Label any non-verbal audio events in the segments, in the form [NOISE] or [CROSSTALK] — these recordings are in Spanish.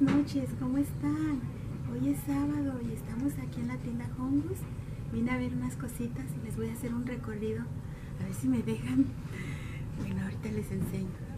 noches, ¿cómo están? Hoy es sábado y estamos aquí en la tienda Hongus. Vine a ver unas cositas les voy a hacer un recorrido. A ver si me dejan. Bueno, ahorita les enseño.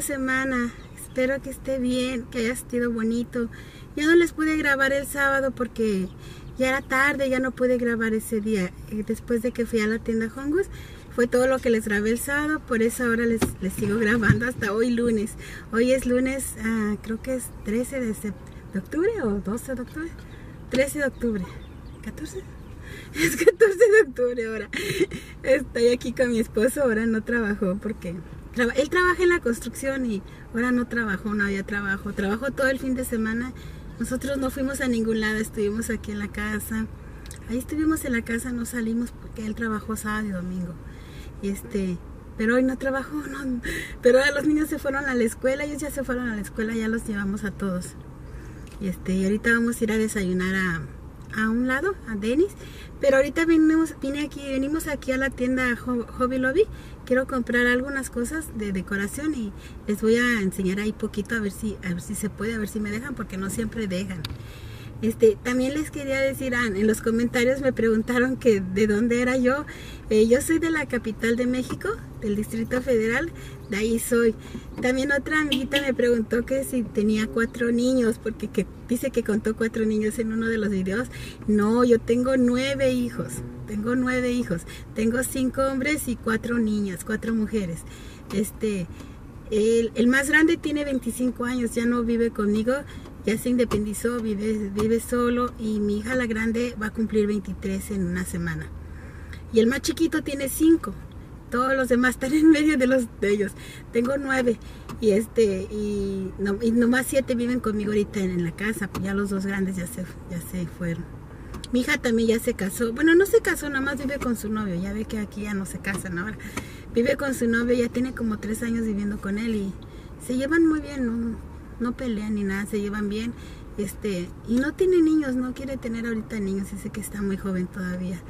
Semana. Espero que esté bien, que haya sido bonito. Ya no les pude grabar el sábado porque ya era tarde, ya no pude grabar ese día. Eh, después de que fui a la tienda Hongus, fue todo lo que les grabé el sábado, por eso ahora les, les sigo [LAUGHS] grabando hasta hoy lunes. Hoy es lunes, ah, creo que es 13 de, de octubre o 12 de octubre. 13 de octubre. ¿14? [LAUGHS] Es 14 de octubre ahora. [LAUGHS] Estoy aquí con mi esposo, ahora no trabajó porque él trabaja en la construcción y ahora no trabajó, no había trabajo. Trabajó todo el fin de semana. Nosotros no fuimos a ningún lado, estuvimos aquí en la casa. Ahí estuvimos en la casa, no salimos porque él trabajó sábado y domingo. Este, pero hoy no trabajó, no. Pero ahora los niños se fueron a la escuela, ellos ya se fueron a la escuela, ya los llevamos a todos. Y este, y ahorita vamos a ir a desayunar a, a un lado, a Denis. Pero ahorita venimos, vine aquí, venimos aquí a la tienda Hobby Lobby. Quiero comprar algunas cosas de decoración y les voy a enseñar ahí poquito a ver si, a ver si se puede, a ver si me dejan, porque no siempre dejan. Este, también les quería decir, en los comentarios me preguntaron que de dónde era yo. Eh, yo soy de la capital de México, del Distrito Federal, de ahí soy. También otra amiguita me preguntó que si tenía cuatro niños, porque que, dice que contó cuatro niños en uno de los videos. No, yo tengo nueve hijos, tengo nueve hijos. Tengo cinco hombres y cuatro niñas, cuatro mujeres. Este, el, el más grande tiene 25 años, ya no vive conmigo ya se independizó, vive, vive solo y mi hija la grande va a cumplir 23 en una semana. Y el más chiquito tiene 5. Todos los demás están en medio de los de ellos. Tengo 9 y este y, no, y nomás 7 viven conmigo ahorita en, la casa, ya los dos grandes ya se, ya se fueron. Mi hija también ya se casó. Bueno, no se casó, nomás vive con su novio. Ya ve que aquí ya no se casan ahora. Vive con su novio, ya tiene como 3 años viviendo con él y se llevan muy bien, ¿no? No pelean ni nada, se llevan bien. Este, y no tiene niños, no quiere tener ahorita niños, dice que está muy joven todavía.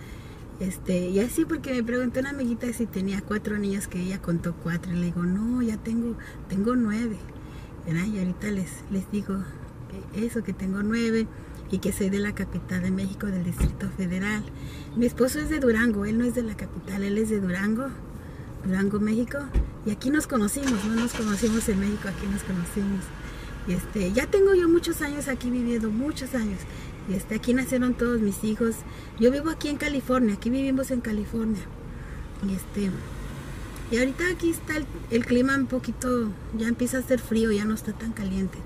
Este, y así porque me preguntó una amiguita si tenía cuatro niños, que ella contó cuatro, y le digo, no, ya tengo, tengo nueve. Y ahorita les, les digo eso, que tengo nueve y que soy de la capital de México, del Distrito Federal. Mi esposo es de Durango, él no es de la capital, él es de Durango, Durango, México. Y aquí nos conocimos, no nos conocimos en México, aquí nos conocimos. Y este, ya tengo yo muchos años aquí viviendo, muchos años. Y este, aquí nacieron todos mis hijos. Yo vivo aquí en California, aquí vivimos en California. Y este, y ahorita aquí está el, clima un poquito, ya empieza a ser frío, ya no está tan caliente.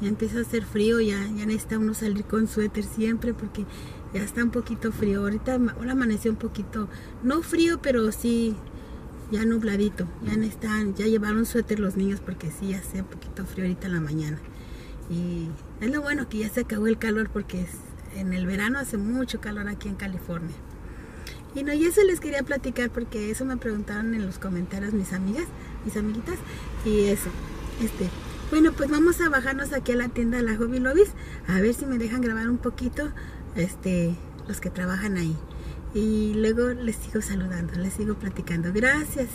Ya empieza a ser frío, ya, ya necesita uno salir con suéter siempre porque ya está un poquito frío. Ahorita ahora amaneció un poquito, no frío, pero sí ya nubladito, ya están, ya llevaron suéter los niños porque sí hace un poquito frío ahorita en la mañana. Y es lo bueno que ya se acabó el calor porque en el verano hace mucho calor aquí en California. Y no, y eso les quería platicar porque eso me preguntaron en los comentarios mis amigas, mis amiguitas, y eso, este, bueno, pues vamos a bajarnos aquí a la tienda de la Hobby Lobbies, a ver si me dejan grabar un poquito, este, los que trabajan ahí y luego les sigo saludando, les sigo platicando. Gracias.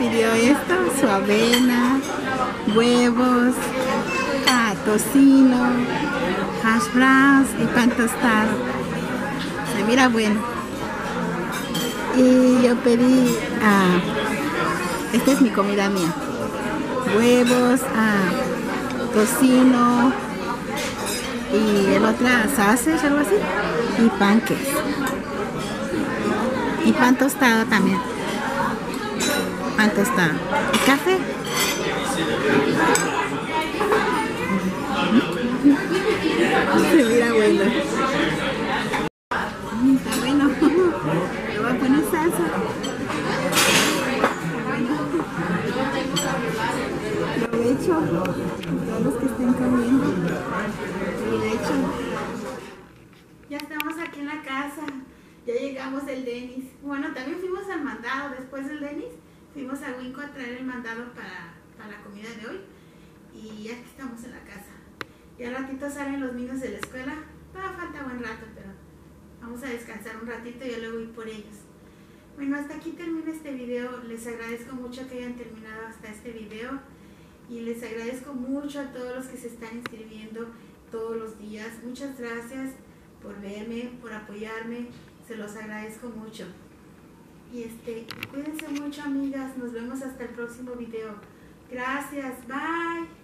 Pidió esto, su avena, huevos, ah, tocino, hash browns y pan tostado. Se mira bueno. Y yo pedí, ah, esta es mi comida mía. Huevos, ah, tocino y el otra sausage, algo así. Y panques. Y pan tostado también. Tostado. ¿Y café? Se mira bueno. Está bueno. Le voy a poner salsa. Provecho. Todos los que estén comiendo. Provecho. Ya estamos aquí en la casa. Ya llegamos el Denis. Bueno, también fuimos al mandado después del Denis. Fuimos a Winco a traer el mandado para, para la comida de hoy. Y aquí estamos en la casa. Y al ratito salen los niños de la escuela. Todavía falta buen rato, pero vamos a descansar un ratito y yo luego ir por ellos. Bueno, hasta aquí termina este video. Les agradezco mucho que hayan terminado hasta este video. Y les agradezco mucho a todos los que se están inscribiendo todos los días. Muchas gracias por verme, por apoyarme. Se los agradezco mucho. Y este, cuídense mucho amigas. Nos vemos hasta el próximo video. Gracias. Bye.